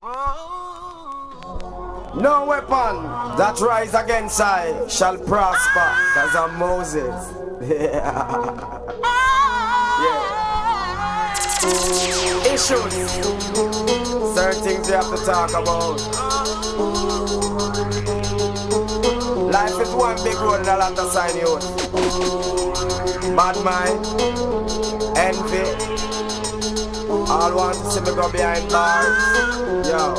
No weapon that rise against I shall prosper, cause I'm Moses. yeah. Issues. Certain things you have to talk about. Life is one big road and a lot of sign you. Bad mind, envy. All want to see me go behind bars. Yo.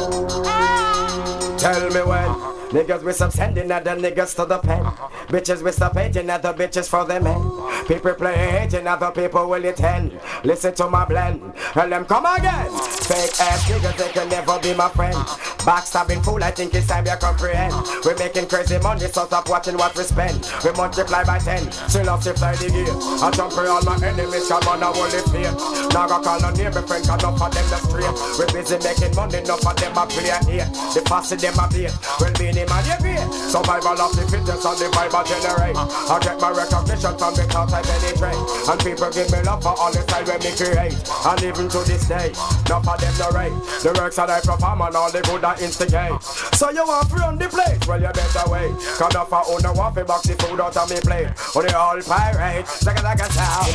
Tell me when. Niggas we some sending other niggas to the pen. Bitches we stop hating other bitches for the men. People play hating other people will attend. Listen to my blend. And them come again. Fake ass niggas they can never be my friend. Backstabbing fool, I think it's time you comprehend. We're making crazy money, so stop watching what we spend. We multiply by ten, still not fly the gear. I jump for all my enemies, come on, I will live fear. Now I call on neighbor friend, cause enough of them the straight. We're busy making money, enough of them a play here. The faster them a beat, well him and you great. Survival of the fittest and the Bible generate. I get my recognition from the clouds I penetrate. And people give me love for all the style when me create. And even to this day, enough of them the right. The works that I perform and all the good I instigate. So you want to run the place? Well, you better wait. Cause enough of owner want to box the food out of me plate. Or the all pirate, like a like a sound.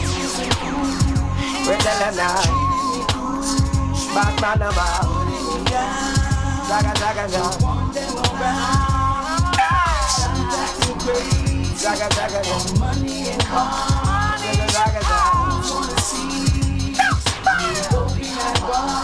We tell them now. Batman about. Zaga, zaga, zaga. Zaga, zaga, zaga. Money and cars. Zaga, zaga, zaga. They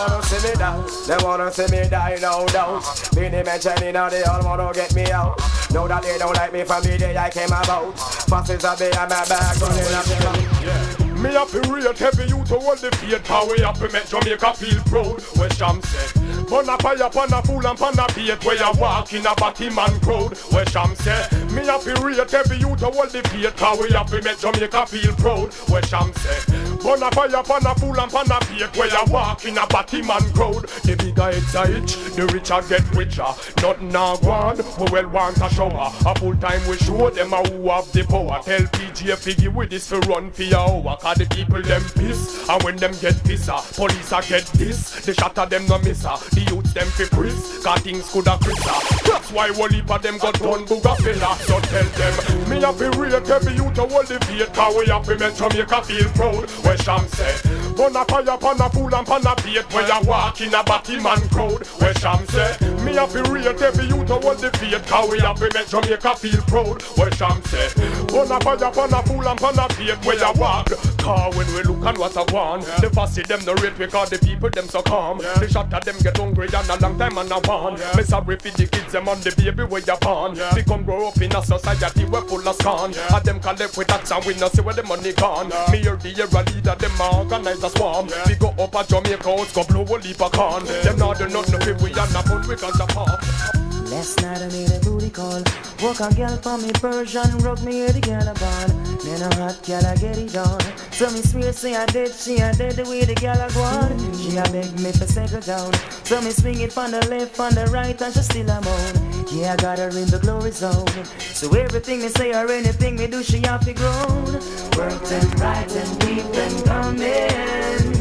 wanna see me down, they wanna see me die, no doubt. Being mentioning now they all wanna get me out. Know that they don't like me from the day I came about. Passes a day, I'm back, running up the Yeah. Me up to rate heavy you to hold the faith How we to make Jamaica feel proud Where Cham said Burn a fire pan a fool and pan a bait Where you walk in a batty man crowd Where Cham said Me up to rate heavy you to hold the faith How we to make Jamaica feel proud Where Cham said Burn a fire pan a fool and pan a bait Where you walk in a batty man crowd. The bigger it's a itch The richer get richer. Nothing now gone We well want a shower. A full time we show them a who have the power. Tell PJ Figgy with this for run for your hour. Cause the people them piss And when them get pissa Police a get this. The shatter them no missa The youths them fi priss Cause things coulda crissa That's why one heap of them got done booga fella So tell them Me a fi rate every youth to hold the faith Cause we have to make Jamaica feel proud Where Cham say Burn a fire pan a fool and pan a bait Where you walk in a batty man crowd. Where Cham say Me a fi rate every youth to hold the faith Cause we have to make Jamaica feel proud Where Cham say Burn a fire pan a fool and pan a bait Where you walk Car when we look and what I want yeah. The fussy them no rate because the people them so calm yeah. The shot of them get hungry and a long time and I want yeah. Me sorry for the kids them on the baby where you born yeah. They come grow up in a society where full of scorn yeah. And them collect with that and we no see where the money gone yeah. Me hear the era leader them organize a swarm yeah. We go up at Jamaica house go blow a leap of corn yeah. Them not do nothing for we and a fun we the Last night I made a booty call. Walk a girl for me Persian, rub me hear the girl a ball. Then a hot girl I get it on. So me swear say I did, she I did the way the girl I go on. She a beg me for settle down. So me swing it from the left, from the right, and she still a moan. Yeah, I got her in the glory zone. So everything me say or anything me do, she have to grown. Work them right and keep them coming.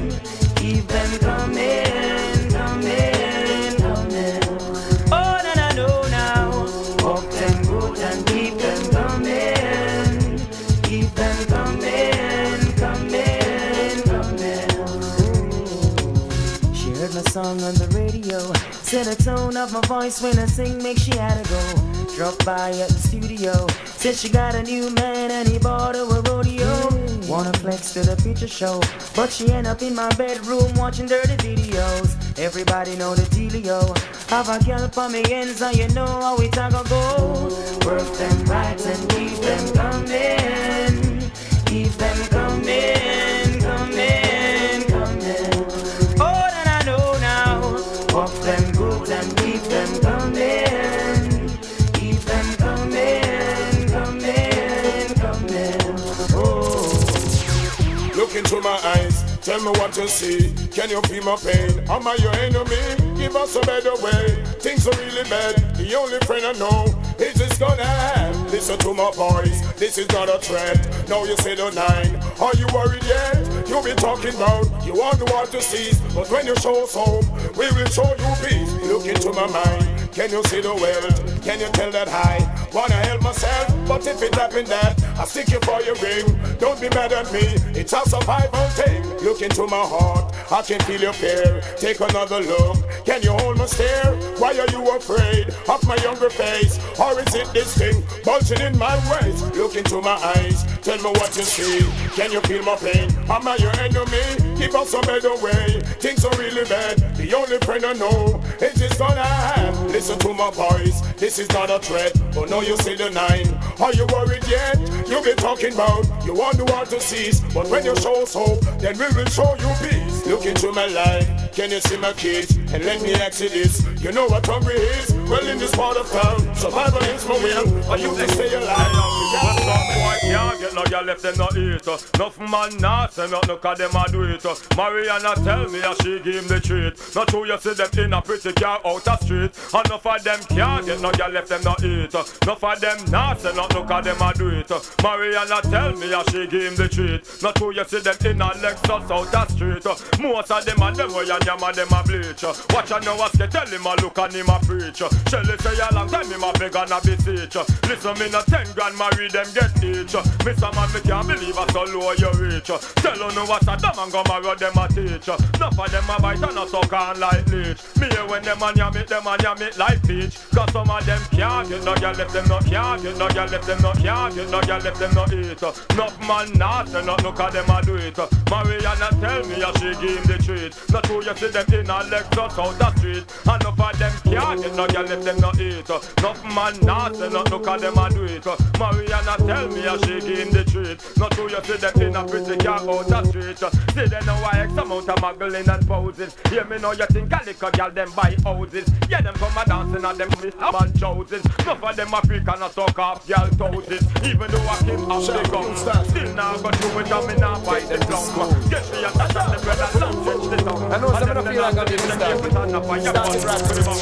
Keep them coming, coming, and keep them coming. Keep them coming, coming, coming. She heard my song on the radio. Said the tone of my voice when I sing make she had to go. Drop by at the studio. Said she got a new man and he Wanna flex to the picture show, but she end up in my bedroom watching dirty videos. Everybody know the dealio. Have a girl for me ends and you know how it a go go. Work them right and keep them coming. Keep them coming, tell me what you see. Can you feel my pain? Am I your enemy? Give us a better way. Things are really bad. The only friend I know is this gonna end. Listen to my voice, this is not a threat. Now you say the nine. Are you worried yet? you be talking about. You want the world to cease, but when you show us home, we will show you peace. Look into my mind. Can you see the world? Can you tell that I wanna help myself? But if it happen that I stick you for your ring, don't be mad at me. It's a survival thing. Look into my heart, I can feel your fear. Take another look. Can you hold my stare? Why are you afraid of my younger face? Or is it this thing bulging in my waist? Look into my eyes, tell me what you see. Can you feel my pain? Am I your enemy? Keep us a better way. Things are really bad. The only friend I know is this gun I have. Listen to my voice. This is not a threat. Oh, but now you see the nine. Are you worried yet? You be talking about you want the world to cease. But when you show us hope, then we will show you peace. Look into my life. Can you see my kids? And let me ask you this. You know what hungry is? Well, in this part of town, survival is my will. Are you to stay alive? What's up, boy? Can't get no girl left them no eat. Enough man not say nothing cause them a do it. Mariana tell me that she give him the treat. Not true you see them in a pretty car out the street. Enough of them can't get no girl left them not eat. Enough of them not say nothing cause them a do it. Mariana tell me that she give him the treat. Not true you see them in a Lexus out the street. Most of them and them way and yam and them a bleach. Uh. Watch and know what's get tell him a look and him a preach. Uh. Shelly say a long time him a beg and a beseech. Uh. Listen me no ten grand marry them get each. Mr. Man me can't believe I so low you reach. Tell you know what a damn and go marry them a teach. Enough of them a bite and a suck on like leech. Me hear when them a yam it, them a yam it like peach. Cause some of them can't get no girl left them no can't get no girl left them no can't get no girl left them no eat. Enough man not say no look at them a do it. Mariana tell me how she give him the treat. Not true you see them in a Lexus out the street. And Enough of them can't get no girl left them no eat. Enough man not say no look at them a do it. Mariana tell me how she him the treat. Not true you see them in a pretty car out the street. See they know I X amount of muggling and poses. Hear me know you think a little girl them buy houses. Yeah them come a dancing and them miss man choices. Enough of them African a suck off girl toes. Even though I came off the gun, still now go through it and me now fight the drum. Get me a touch on the bread and not touch the tongue. Feel like I'm gonna be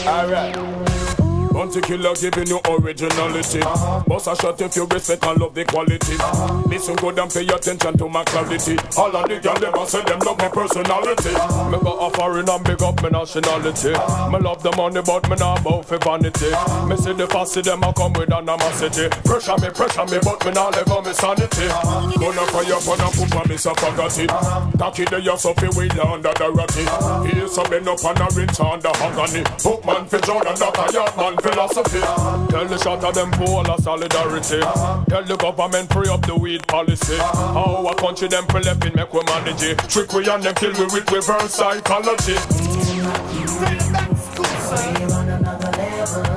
Alright. Bounty Killer giving you originality. Uh-huh. Boss a shot if you respect and love the quality. Uh-huh. Listen good and pay attention to my clarity. All of the girls a say them love my personality. Uh-huh. Me got a foreign and big up my nationality. Uh-huh. Me love the money but me not about for vanity. Uh-huh. Me see the fussy them a come with animosity. Pressure me, pressure me but me not live on me sanity. Uh-huh. Gonna fire up and a put on me it. Uh-huh. Tacky the so fi wheel under the ratty. Uh-huh. Here's some men up and a rinse under hangani. Book man fi Jordan, that a yard man philosophy. Uh-huh. Tell the shot of them full of solidarity. Uh-huh. Tell the government free up the weed policy. Uh-huh. How a country them for left in make we manage it. Trick we and them kill we with reverse psychology. We're on another level.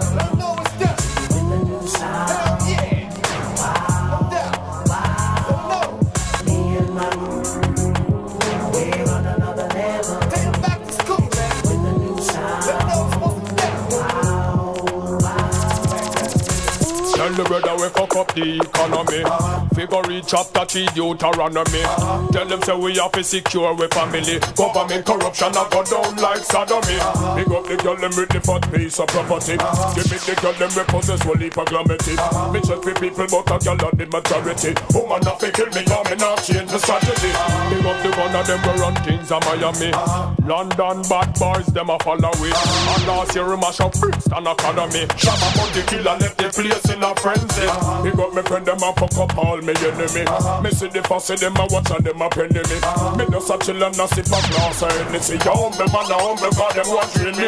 Tell the brother we fuck up the economy. Figure reach after three Deuteronomy. Tell them say we have to secure we family. Government corruption I go down like sodomy. Big up the girl them with the fat piece of property. Give me the girl them we possess will leap a glamity. Me check for people but a girl are the majority. Woman have to kill me now me not change the strategy. Big up the one of them we run things a Miami. London bad boys them a follow it. And last year mash up Brixton Academy. Shabba Monte killer left the place in a frenzy. Big got me friend them a fuck up all me enemy. Me see the fussy them a watch and them a penny me. Me just a chill and a sip a glass of Hennessy. You humble man a humble God them drain me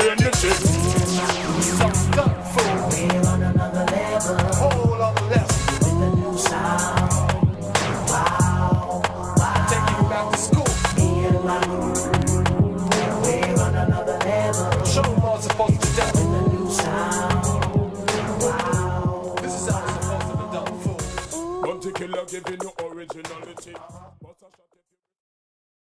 on another level. With the new wow. Me and my